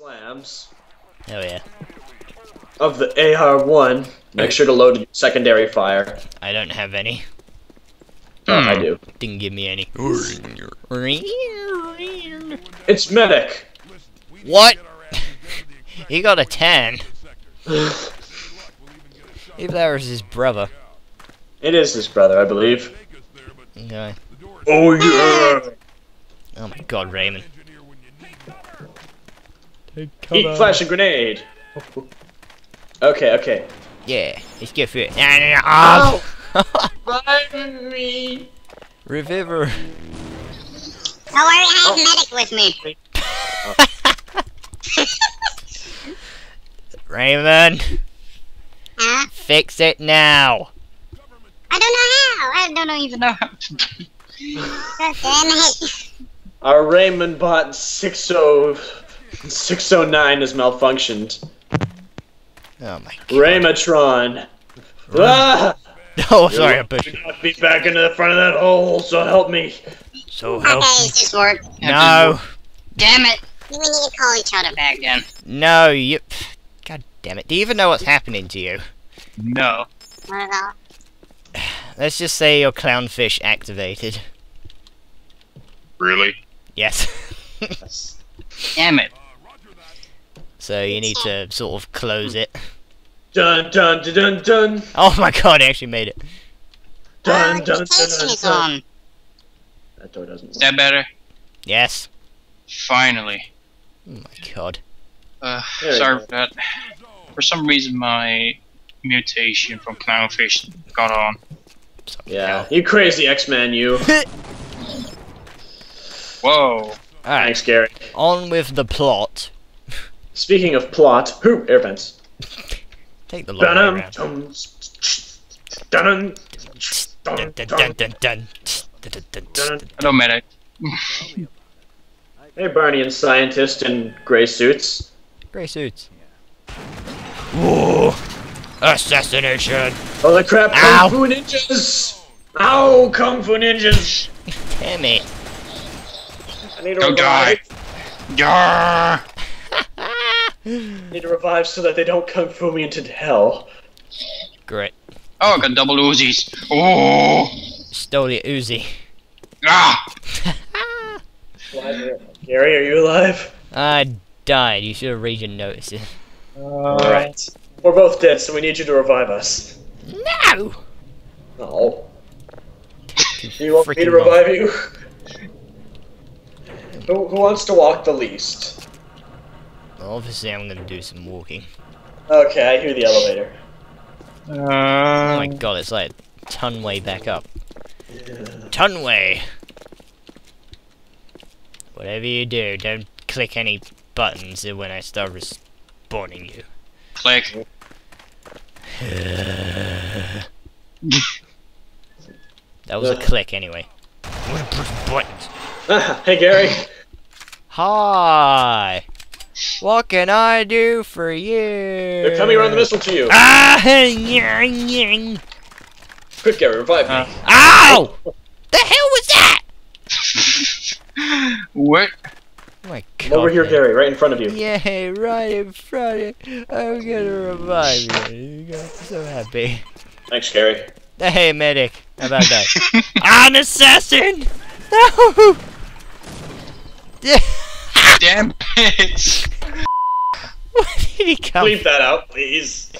slams Oh yeah. of the AR-1, make sure to load secondary fire. I don't have any. Oh, I hmm. do. Didn't give me any. It's medic. What? he got a 10. If that was his brother. It is his brother, I believe. Okay. Oh yeah! Oh my god, Raymond. Eat flash and grenade. Okay, okay. Yeah, let's go for it. Nah, nah, nah. Oh. Revive me. Reviver. Don't worry, I have oh. medic with me. Raymond, Huh? fix it now. I don't know how. I don't even know how. God damn it. Our Raymond bot 60 609 has malfunctioned. Oh my god. Raymatron. Ah! Oh, sorry, I pushed Do it. not be back into the front of that hole, so help me. So help Okay, me. it's just work. No, Damn it. We need to call each other back then. no, you. God damn it. Do you even know what's happening to you? No. Not at all. Let's just say your clownfish activated. Really? Yes. Damn it. So you need to sort of close it. Dun dun dun dun dun Oh my god, I actually made it. dun dun dun mutation dun. is dun. on. That door doesn't Is that better? Yes. Finally. Oh my god. Uh, sorry go. for that. For some reason, my mutation from clownfish got on. Yeah, you crazy X-Man, you. Whoa. Alright, Thanks, Gary. on with the plot. Speaking of plot, who air vents? Take the long way Dun around. dun dun Dun, dun dun, dun, dun. dun, dun. Dun, dun, dun. Hello, medic. Hey, Barney and scientist in gray suits. Grey suits. Whoa! Assassination! Holy crap! Ow. Kung Fu ninjas! Ow! Kung Fu ninjas! Damn it! I need Go die. I need to revive so that they don't Kung Fu me into hell. Great. Oh, I got double Uzis. Oh. Stole your Uzi. Ah. Gary, are you alive? I died. You should have read your notices. Alright. We're both dead, so we need you to revive us. No! No. Do you want me to Freaking revive you? who, who wants to walk the least? Well, obviously, I'm gonna do some walking. Okay, I hear the elevator. Um, oh my god, it's like a ton way back up. Ton way! Whatever you do, don't click any buttons when I start respawning you. click. That was a click anyway. I'm gonna push buttons. hey, Gary. Hi! What can I do for you? They're coming around the missile to you. Ah! nyang, nyang. Quick, Gary, revive me. Uh. Ow! The hell was that? what? Oh my god. Over here, man. Gary, right in front of you. Yeah, right in front of you. I'm gonna revive you. I'm so happy. Thanks, Gary. Hey, medic. How about that? An assassin! No! Damn it! Where did he come Leave that out, please.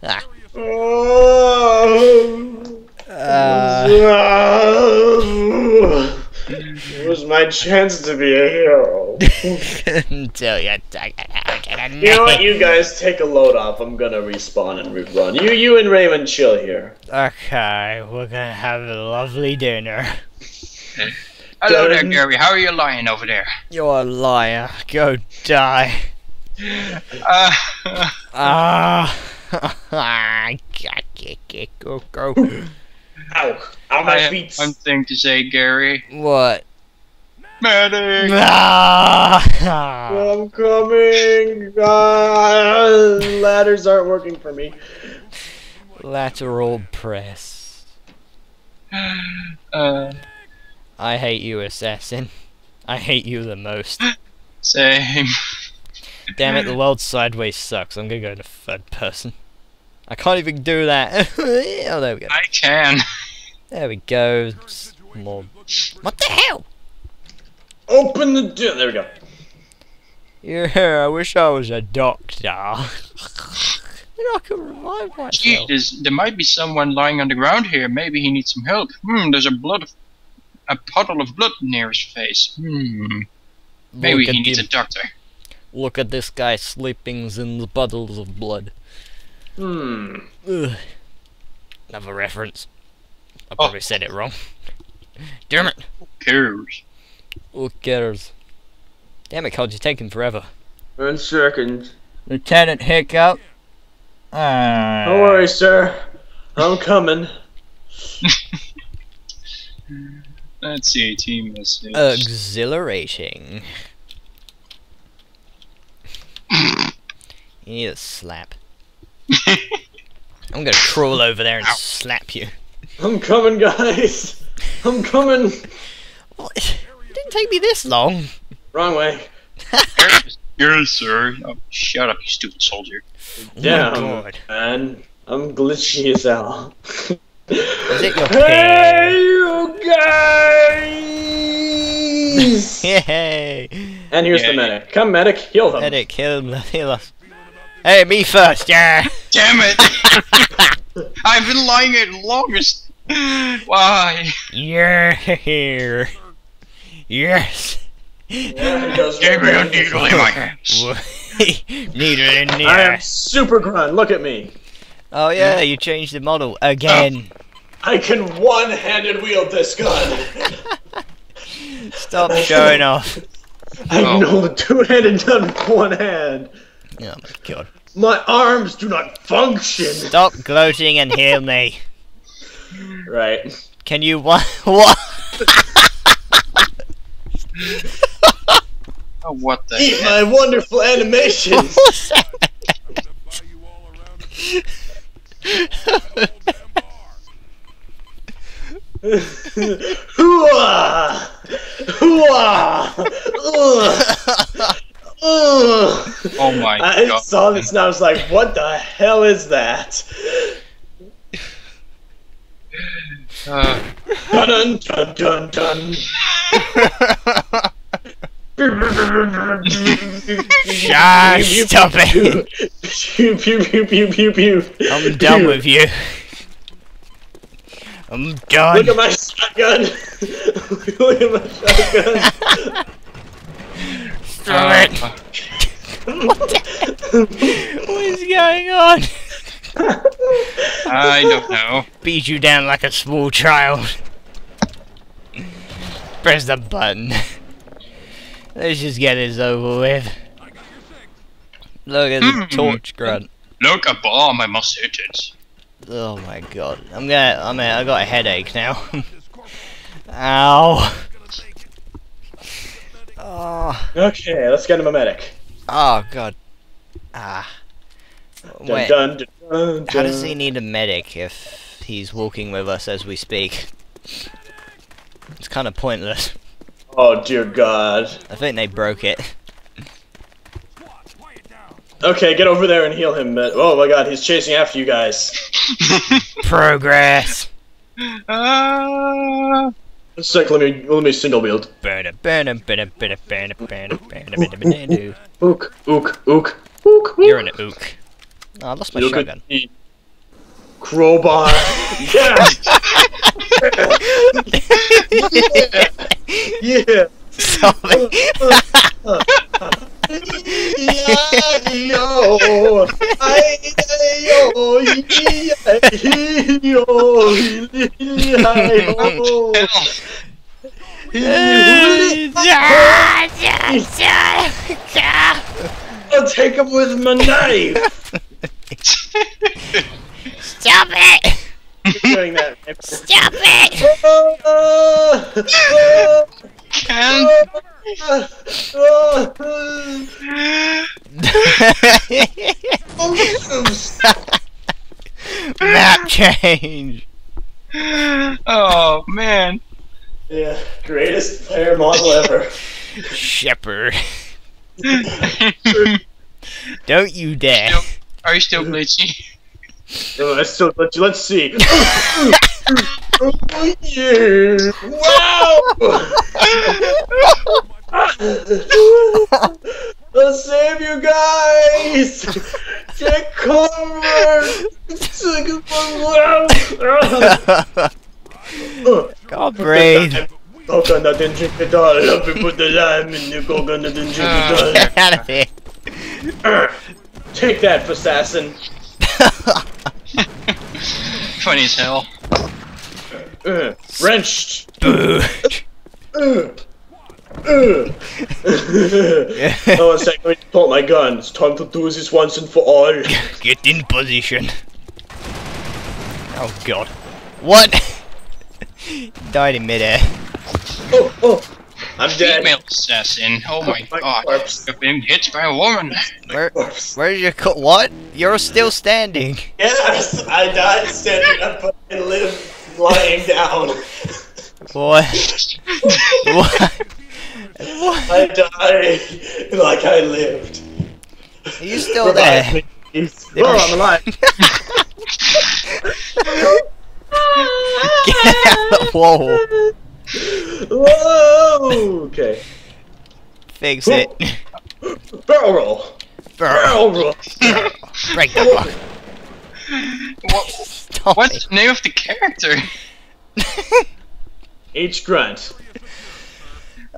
uh, it was my chance to be a hero. until you die. You know what? You guys take a load off. I'm gonna respawn and rerun. You, you and Raymond, chill here. Okay, we're gonna have a lovely dinner. Hello there, Gary. How are you lying over there? You're a liar. Go die. Uh, Ah. go, go. Ow! Ow, my I have feet! one thing to say, Gary. What? Medic! Ah. I'm coming! Ah, ladders aren't working for me. Lateral press. Uh, I hate you, assassin. I hate you the most. Same. Damn it, the world sideways sucks. I'm gonna go to third person. I can't even do that. oh, there we go. I can. There we go. S- More. What the hell? Open the door. There we go. Yeah, I wish I was a doctor. then I could revive Gee, myself. there's, there might be someone lying on the ground here. Maybe he needs some help. Hmm, there's a blood, a puddle of blood near his face. Hmm, maybe look, he needs him. a doctor. look at this guy sleeping in the puddles of blood. Hmm. Ugh. Another reference. I Oh. probably said it wrong. Damn it. Who cares? Who cares? Damn it, Cold, you're taking forever. One second. Lieutenant Hiccup. Ah. Don't worry, sir. I'm coming. Let's see, team message. Exhilarating. you need a slap. I'm gonna crawl over there and Ow. slap you. I'm coming, guys. I'm coming. What? It didn't take me this long. Wrong way. yes, yes, sir. Oh, shut up, you stupid soldier. Oh Down, my god. man. I'm glitchy as hell. Is it your Hey, you guys! Yay! and here's Yeah. the medic. Come, medic, heal them. Medic, heal, him, heal us. Hey, me first, yeah! Damn it! I've been lying here longest. Why? You're here. Yes! Yeah, he goes Give me a needle in my hands. Needle in the I am super grunt. Look at me. Oh yeah, you changed the model again. Oh. I can one-handed wield this gun. Stop showing off. I Oh. can hold a two-handed gun with one hand. Oh my god. My arms do not function. Stop gloating and heal me. Right. Can you what? What? Oh, what the Eat heck? my wonderful animations. Hooah! Hooah! Ugh! Ugh! Oh my I god. saw this and I was like, what the hell is that? Uh, Dun dun dun dun. Shah, stop it. Pew pew pew pew pew pew. I'm done with you. I'm done. Look at my shotgun. Look at my shotgun. Stop it. uh, What is going on? I don't know. Beat you down like a small child. Press the button. Let's just get this over with. Look at the Mm. torch grunt. Look, a bomb. I must hit it. Oh my god. I'm gonna. I'm. I got a headache now. Ow. Oh. Okay, let's get him a medic. Oh god. Ah. Dun, Wait. dun, dun, dun, How does he need a medic if he's walking with us as we speak? It's kind of pointless. Oh dear God. I think they broke it. Okay, get over there and heal him. Oh my God, he's chasing after you guys. Progress. Uh... A sec, let me let me single build. Burn burn burn burn burn burn burn Ook ook ook ook. You're an ook. Oh, I lost my Look shotgun. Crowbar. yeah. yeah. yeah. Uh, it uh, uh, I'll take him with my knife. Stop it! Stop it! Oh, oh. And Map change. oh man. yeah, greatest player model ever. Shephard. Don't you dare. Are you still glitchy? No, let's, so, let's, let's see. oh, yeah! Wow! I'll save you guys! Get cover! Can't breathe. Coconut and drink it all up and put the lime in the coconut and drink it all. Get out of here. Take that, assassin. Funny as hell. Uh, wrenched. Boo. Uh, uh. oh, one second, let me pull my gun. It's time to do this once and for all. Get in position. Oh god. What? Died in midair. Oh, oh, I'm dead. Female assassin. Oh my My god. corpse. You've been hit by a woman. Where, Corpse. where's your co- what? You're still standing. Yes, I died standing up, but I live lying down. What? what? What? I died like I lived. Are you still there? Revive me, please. Oh, I'm alive. Get out of the wall. Whoa! Okay. Fix it. Barrel roll. Barrel roll. Break the block. What, Stop what's the name of the character? H grunt.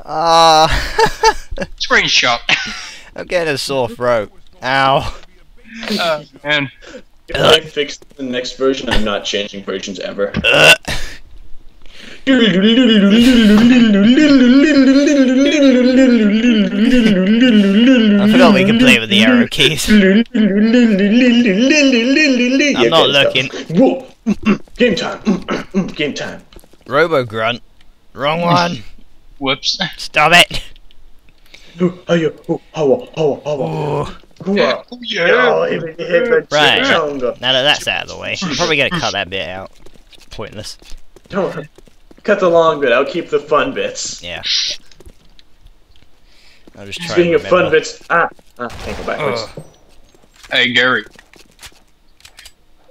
Ah. Screenshot. I'm getting a sore throat. Ow. Uh, man. If I fix the next version, I'm not changing versions ever. Ugh. I forgot we can play with the arrow keys. I'm I'm not looking. Whoa. Game time. Game time. Robo grunt. Wrong one. Whoops. Stop it. Oh, you. Ooh. hit me, hit me, Right. Now that that's out of the way, I'm probably gonna cut that bit out. It's pointless. Don't worry. Cut the long bit. I'll keep the fun bits. Yeah. I'll just try. Speaking and of fun remember. bits, ah, ah, can't go backwards. Ugh. Hey, Gary.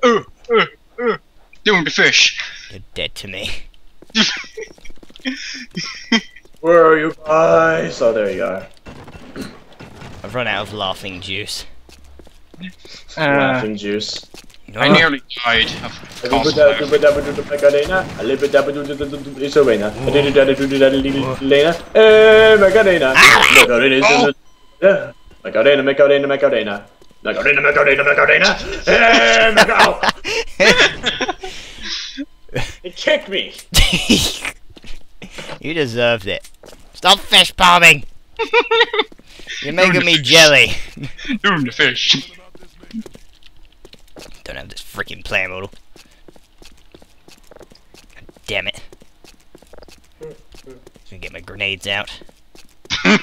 Uh, uh, uh. Doing the fish. You're dead to me. Where are you guys? Oh, there you are. I've run out of laughing juice. Uh, Laughing juice. I nearly died of cost laughing. It's a Lena. Lena. Eh, Macarena. Macarena. Yeah. Macarena, Macarena, Macarena. Macarena, Macarena, Macarena. Eh, Macarena. It kicked me. you deserved it. Stop fish palming! You're making me jelly. Doing the fish. Don't have this freaking play model. God damn it. Gonna get my grenades out.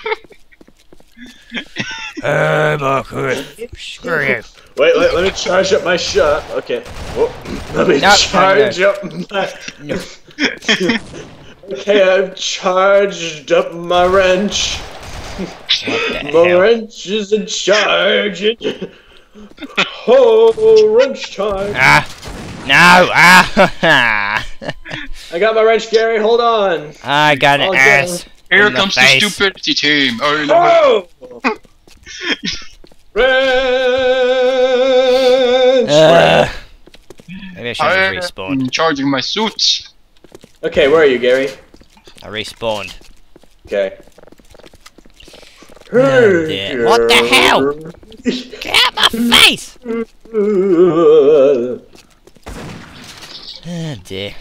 Hey, Marcus. Screw you. Wait, let, let me charge up my shot. Okay. Oh, let me No, no, charge up my. No. okay, I've charged up my wrench. What the My hell? wrench is in charge. Oh, wrench time. Ah! No! Ah! I got my wrench, Gary. Hold on. I got an Oh, ass. Here in the comes the face. stupidity team. Oh, no. Oh! wrench. Uh, maybe I should I have respawned. am charging my suit. Okay, where are you, Gary? I respawned. Okay. Oh. What the hell? Get out my face! Oh dear.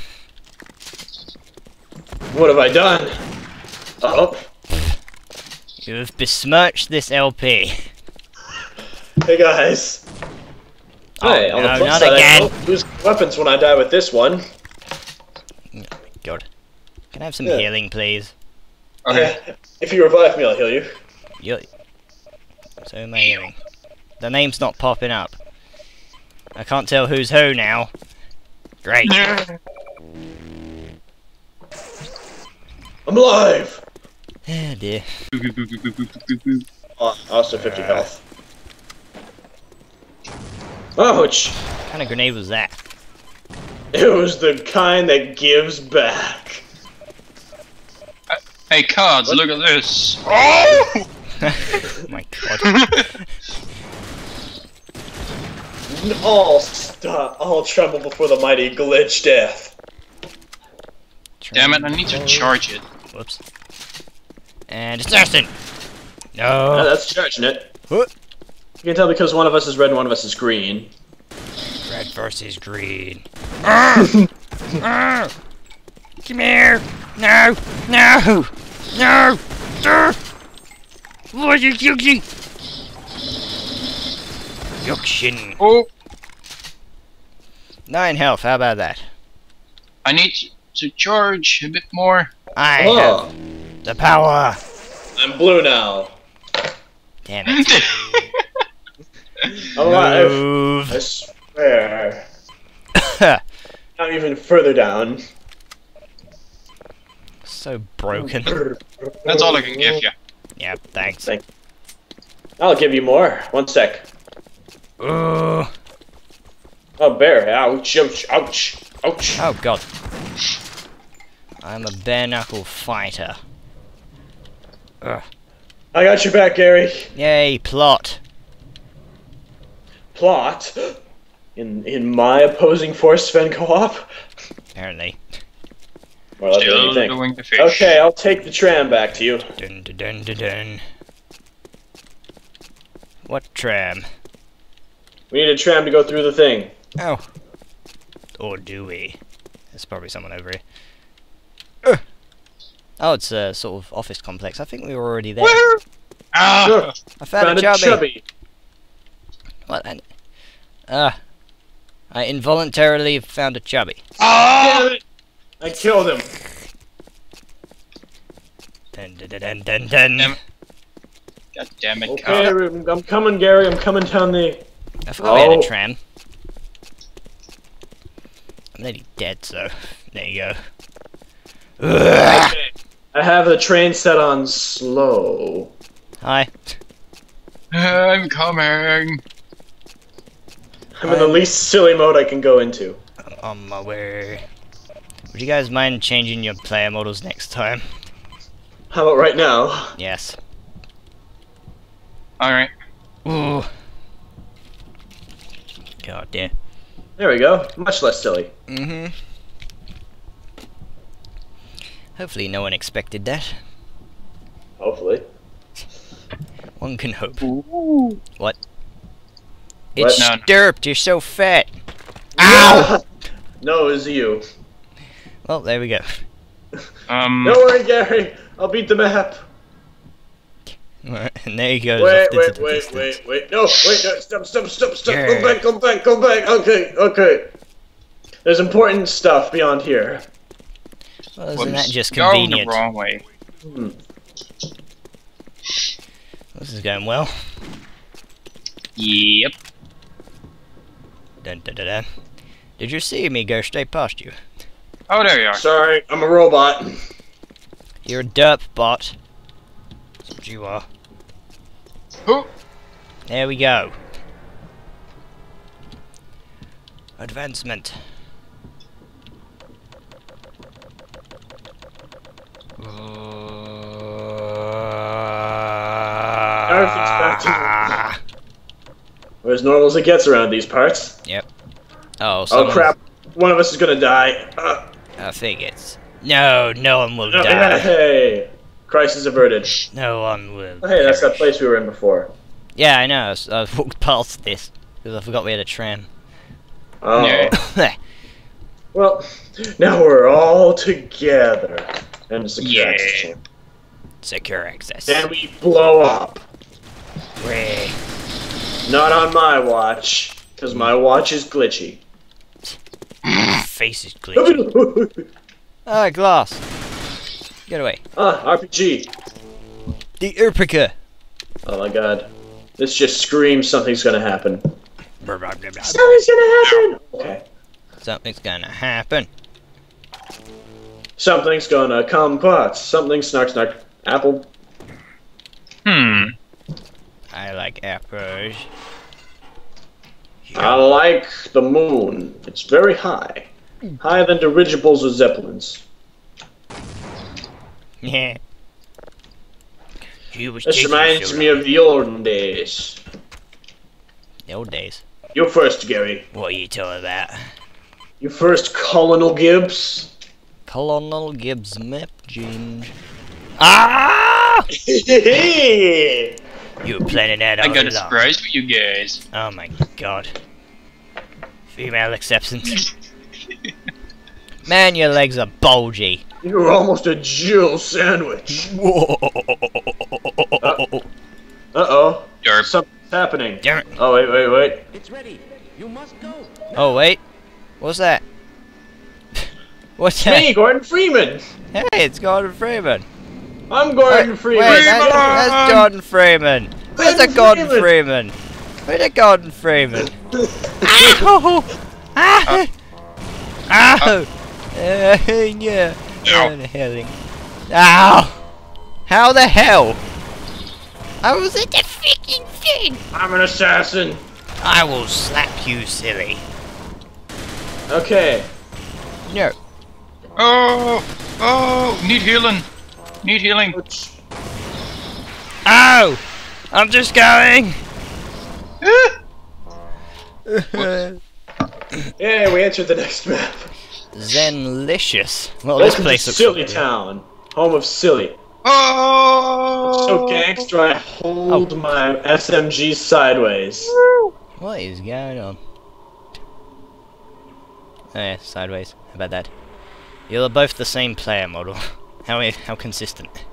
What have I done? Oh, You have besmirched this LP. hey guys. Oh, Hey, on the plus not side, I again. don't lose weapons when I die with this one. God. Can I have some Yeah. healing, please? Okay. Yeah. If you revive me, I'll heal you. You. So am I healing. The name's not popping up. I can't tell who's who now. Great. I'm alive. Oh dear. Ah, oh, also 50 health. Ouch! What kind of grenade was that? It was the kind that gives back. Hey, Kods, look at this. Oh! my god. All stop, all tremble before the mighty glitch death. Damn it, I need to charge it. Whoops. And assassin! Oh, No! that's charging it. What? You can tell because one of us is red and one of us is green. Red versus green. Arr! Arr! Come here! No! No! No! Ah! Arr! Why are you yucky? Yuckshin. Oh, Nine health, how about that? I need to charge a bit more. I Oh, have the power! I'm blue now. Damn it. Alive. Move! I swear. I'm even further down. so broken. That's all I can give you. Yeah, thanks. Thank- I'll give you more. One sec. Ooh. Oh, bear. Ouch, ouch, ouch, ouch. Oh god. I'm a bare knuckle fighter. Ugh. I got your back, Gary. Yay, plot. Plot. In in my opposing force Sven co-op. Apparently. More likely than Still you think. doing the fish. Okay, I'll take the tram back to you. Dun dun dun dun dun. What tram? We need a tram to go through the thing. Oh. Or do we? There's probably someone over here. Ugh. Oh, it's a sort of office complex. I think we were already there. Where? Ah! Sure. I found, Found a chubby. chubby. What? an- Ah. I involuntarily found a chubby. Ah! I killed him. Dun dun dun dun dun. dun. God damn it, Okay, card. I'm I'm coming, Gary. I'm coming down the. I forgot we had Oh. a tram. I'm nearly dead, so there you go. Ugh. Okay. I have the train set on slow. Hi. I'm coming. I'm in the least silly mode I can go into. I'm on my way. Would you guys mind changing your player models next time? How about right now? Yes. Alright. Ooh. God damn. There we go. Much less silly. Mm-hmm. Hopefully no one expected that. Hopefully. One can hope. Ooh. What? It's No, no. derped, you're so fat. Ow! no, it was you. Well, there we go. Um, Don't worry, Gary. I'll beat the map. and there he goes. Wait, off wait, wait, wait, wait. No, wait, no, stop, stop, stop, stop. Yeah. Go back, go back, go back. Okay, okay. There's important stuff beyond here. Well, isn't that whoops. just Going convenient? the wrong way. Hmm. This is going well. Yep. Dun, dun, dun, dun. Did you see me go straight past you? Oh, there you are. Sorry, I'm a robot. You're a derp bot. That's what you are. There we go. Advancement. We're as normal as it gets around these parts. Oh, Oh someone's- crap. One of us is gonna die. Uh, I think it's. No, no one will no, die. hey! Crisis averted. No one will. Oh, hey, that's that place we were in before. Yeah, I know. I walked past this because I forgot we had a tram. Oh. Yeah. Well, now we're all together. And secure Yeah. access. Secure access. And we blow up. Whee. Not on my watch, because my watch is glitchy. Face is glitchy. Ah, glass. Get away. ah, RPG. The Urpica. Oh my god. This just screams something's gonna happen. Something's gonna happen! Okay. Something's gonna happen. Something's gonna come, pot. Something snark snark. Apple. Hmm. I like apples. I like the moon. It's very high. Higher than dirigibles or zeppelins. Yeah. She was This reminds me of the olden days. the old days. You first, Gary. What are you talking about? You first, Colonel Gibbs. Colonel Gibbs Map Change. Ah! You were planning that I all got a along. surprise for you guys. Oh my god. Female acceptance. Man, your legs are bulgy. You were almost a Jill sandwich. Whoa. Uh-oh. Derp. Something's happening. Damn it. Oh, wait, wait, wait. It's ready. You must go. Oh wait. What's that? What's that? Me. Gordon Freeman. Hey, it's Gordon Freeman. I'm Gordon Wait, Freeman. Wait, that, that's Gordon Freeman. Where's the Gordon Gordon Freeman? Where's the Gordon Freeman? Ow! Ow! Ow! Uh, yeah. How the hell? Ow! How the hell? I was at the freaking thing! I'm an assassin. I will slap you, silly. Okay. No. Oh, oh, need healing. Need healing. Ow! I'm just going! Eh. Yeah, we entered the next map. Zenlicious. Well, this Welcome place to looks Silly familiar. Town, home of Silly. Oh, So gangster, I hold oh. my SMG sideways. What is going on? Oh yeah, sideways. How about that? You're both the same player model. How how consistent?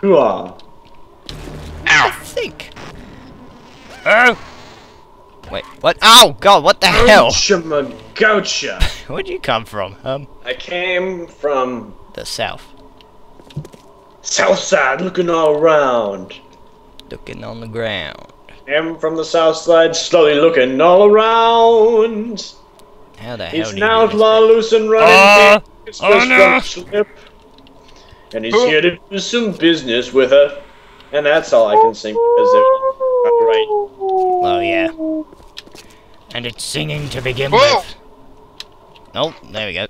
Hooah. I think. Oh. Wait. What? Oh God! What the hell? Gotcha, gotcha. Where'd you come from? Um, I came from the south. south side, looking all around. Looking on the ground. Am from the south side, slowly looking all around. How the hell He's do an outlaw, loose and running. Oh, It's oh no. slip. And he's here to do some business with her. And that's all I can sing because they're right. Oh yeah. And it's singing to begin Whoa. with. Oh, there we go.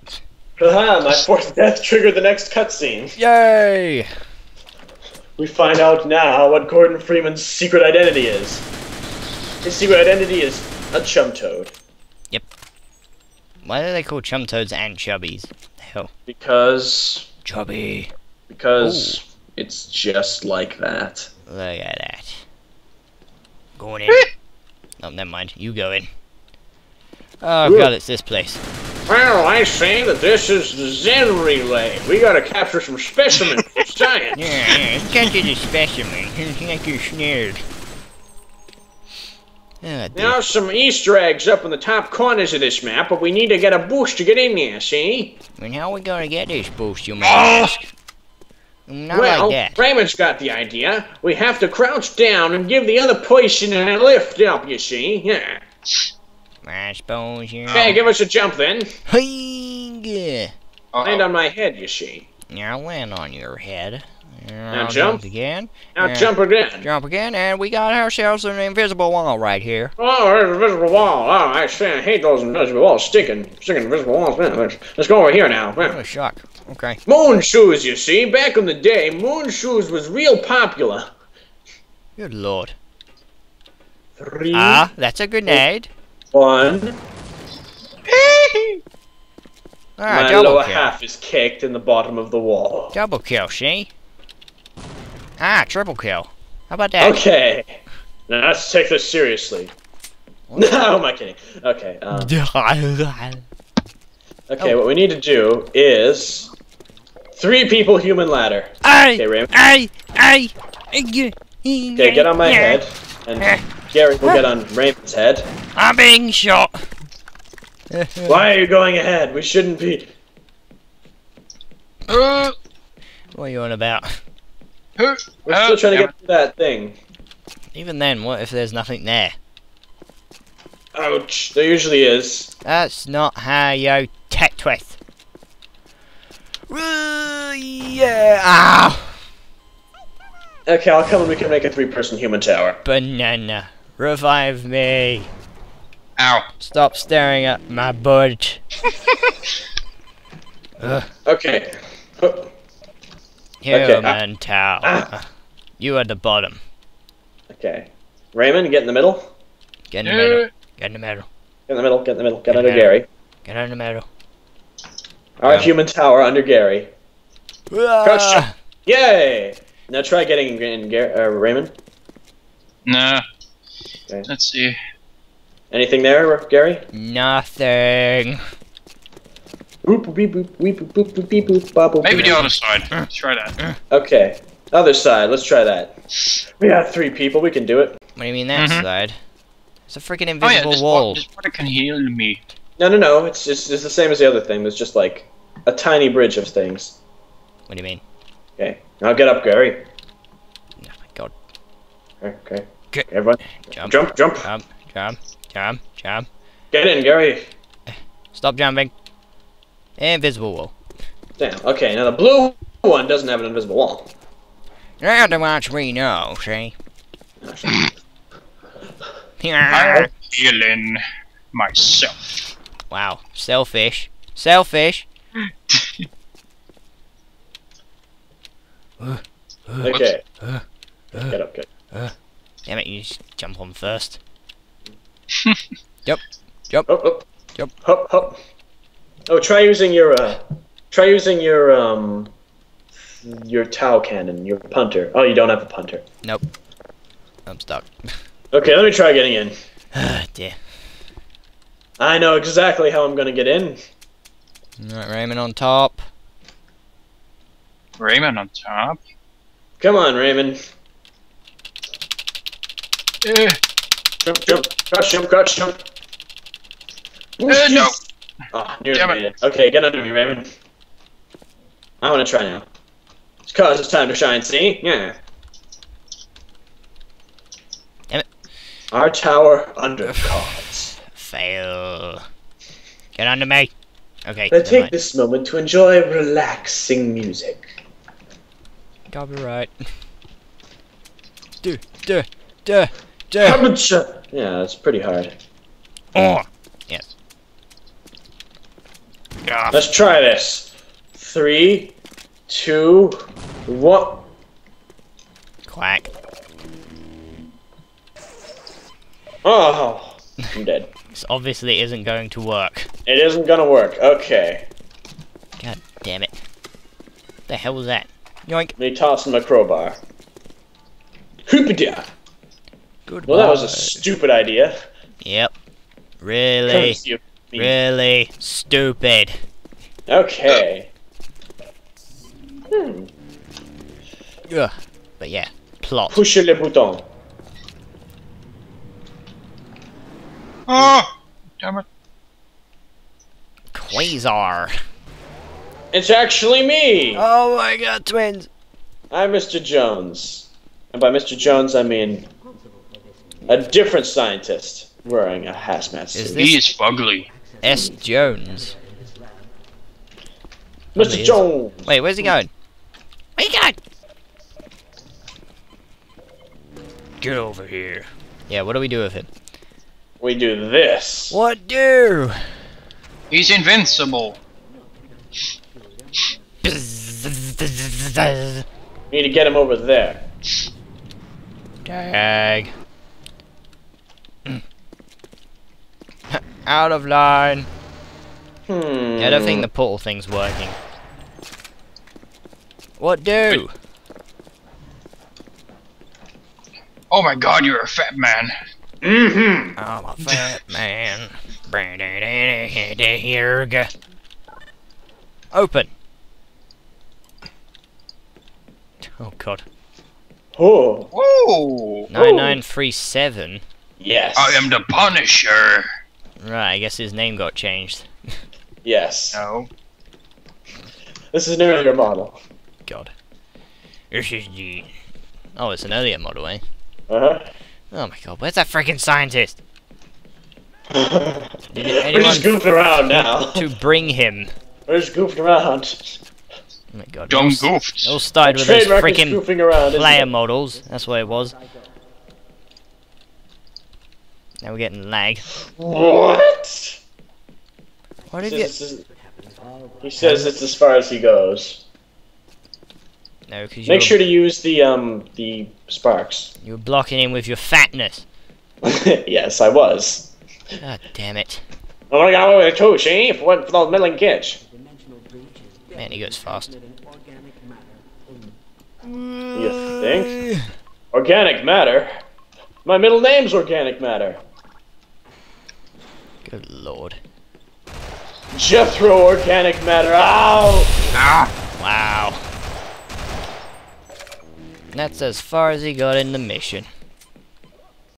Haha, my fourth death triggered the next cutscene. Yay! We find out now what Gordon Freeman's secret identity is. His secret identity is a chum toad. Yep. Why are they called chum toads and chubbies? The hell. Because Chubby. because Ooh. it's just like that. Look at that. Going in. oh, never mind. You go in. Oh god, it's this place. Well, I say that this is the Xen relay. We gotta capture some specimens for science. Yeah, yeah, get to the specimen. like you're snared. Ah, dear. Now some Easter eggs up in the top corners of this map, but we need to get a boost to get in there, see? And how are we gonna get this boost, you may ask? Not well, like that. Raymond's got the idea. We have to crouch down and give the other person a lift up, you see? Yeah. I suppose you Hey, give us a jump then. Hey, Land Uh-oh. on my head, you see. Now land on your head. Now I'll jump. again. Now Yeah. jump again. Jump again, and we got ourselves an invisible wall right here. Oh, there's an invisible wall. Oh, I say, I hate those invisible walls. Sticking, sticking invisible walls. Man, let's, let's go over here now. What Man. a shock. Okay. Moon shoes, you see. Back in the day, moon shoes was real popular. Good lord. Three, Ah, that's a grenade. One. Ah, my lower kill. half is caked in the bottom of the wall. Double kill, see? Ah, triple kill. How about that? Okay. Now let's take this seriously. No, am I kidding? Okay. Um, okay. Oh. What we need to do is three people human ladder. Ay, Okay, Raymond. ay, ay, ay, Okay, get on my head, and Gary will get on Raymond's head. I'm being shot. Why are you going ahead? We shouldn't be. Uh, What are you on about? uh, We're uh, still trying to get to that thing. Even then, what if there's nothing there? Ouch. There usually is. That's not how you tech twist. Yeah. Ah. Okay, I'll come and we can make a three-person human tower. Banana. Revive me. Ow. Stop staring at my butt. Ugh. Okay. Huh. Human tower. You at the bottom. Okay. Raymond, get in the middle. Get in the middle. Uh, Get in the middle. Get in the middle. Get in the middle. Get In the under middle. Gary. Get in the middle. Our Yeah. human tower under Gary. Ah, Yay! Now try getting in, in Gar- uh, Raymond. Nah. Okay. Let's see. Anything there, Gary? Nothing. Boop, beep, boop, beep, boop, boop, boop, beep, boop, bop, boop, Maybe the other side. Let's try that. Okay. Other side. Let's try that. We got three people. We can do it. What do you mean that Mhm. side? It's a freaking Oh yeah, invisible this, wall. wa- this water can heal me. No, no, no. It's just it's the same as the other thing. There's just like a tiny bridge of things. What do you mean? Okay. Now get up, Gary. Oh my god. Okay. Get- Everyone, Jump. jump, jump. Jump. Jump. Jump. Jump. Get in, Gary. Stop jumping. Invisible wall. Damn. Okay. Now the blue one doesn't have an invisible wall. Now to watch we know, see? I'm healing myself. wow. Selfish. Selfish. Okay. Get up, get. Damn it, you just jump on first. yep. Yep. Hop, hop. Jump. Hop, hop. Oh, try using your uh, try using your um, your Tau cannon, your punter. Oh, you don't have a punter. Nope. I'm stuck. Okay, let me try getting in. Ah, dear. I know exactly how I'm gonna get in. Right, Raymond on top. Raymond on top. Come on, Raymond. Eh, Jump, jump, crouch, jump, crouch, jump. eh, no. Oh, nearly Damn it. Okay, get under me, Raymond. I want to try now. It's cause it's time to shine, see? Yeah. Damn it. Our tower under gods. Fail. Get under me. Okay, Now never take mind. this moment to enjoy relaxing music. Copyright. Do, do, do, do. Yeah, that's pretty hard. Oh. Yes. Get off. Let's try this. Three, two, one. Quack. Oh, I'm dead. This obviously isn't going to work. It isn't gonna work. Okay. God damn it. The hell was that? Yoink. Let me toss my crowbar. Hoopadah. Goodbye. Well, that was a stupid idea. Yep. Really, Courtesy of me. really stupid. Okay. Hmm. Ugh. But yeah, plot. Push le bouton. Oh, damn it. Quasar. It's actually me. Oh my god, twins. I'm Mr. Jones. And by Mr. Jones, I mean a different scientist wearing a hazmat Is suit. this- He is fugly. S. Jones. Mr. is. Jones. Wait, where's he going? Where you going? Get over here. Yeah, what do we do with him? We do this. What do? He's invincible. We need to get him over there. Tag. Out of line. Hmm. Yeah, I don't think the portal thing's working. What do? Oh my god, you're a fat man. Mm-hmm. I'm a fat man. Here we go. Open. Oh god. Oh, Oh, 9937. yes. I am the Punisher. Right, I guess his name got changed. Yes. No. This is an earlier model. God. This is the. Oh, it's an earlier model, eh? Uh huh. Oh my god, where's that freaking scientist? huh. We're just goofing around now. to bring him? We're just goofing around. Oh my god. Dumb it all s- It all started with those freaking goofing around. player it? models. That's what it was. Now we're getting lag. What? What He have you? says, it's- he says it's as far as he goes. No, because Make sure to use the um the sparks. you're blocking him with your fatness. yes, I was. God damn it. Oh my god, wait, too, see? For what for the middling catch. Man, he goes fast. You think? Organic matter? My middle name's organic matter. Good lord. Jethro organic matter. Ow! Ah! Wow. That's as far as he got in the mission.